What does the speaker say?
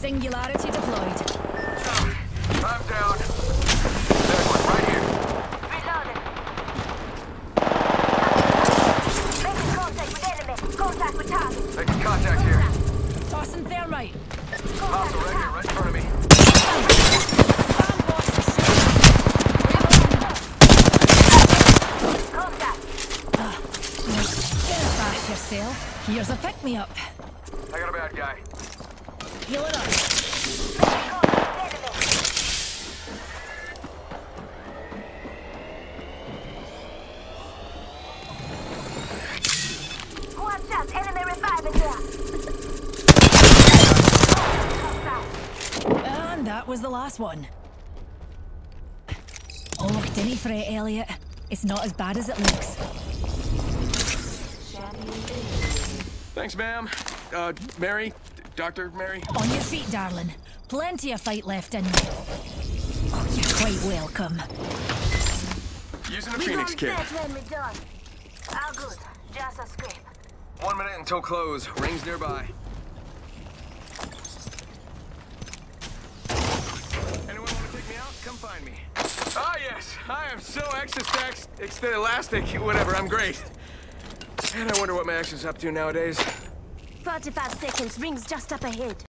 Singularity deployed. I'm down. There's one right here. Reloading. Making contact with enemy. Contact with target. Making contact here. Tossing thermite. Hostile right here, right in front of me. Contact. Ah, gonna bash yourself. Here's a pick-me-up. I got a bad guy. Heal it up. Making contact with enemy. Watch out, enemy reviving here. And that was the last one. Oh, dinny fret, Elliott. It's not as bad as it looks. Thanks, ma'am. Uh, Mary? Dr. Mary? On your feet, darling. Plenty of fight left in you. Oh, you're quite welcome. Using a We Phoenix gon' kit. set when we done. All good. Just a scrape. One minute until close. Rings nearby. Anyone want to take me out? Come find me. Ah, yes. I am so extra-stacked, extra elastic, whatever. I'm great. And I wonder what my action's up to nowadays. 45 seconds. Rings just up ahead.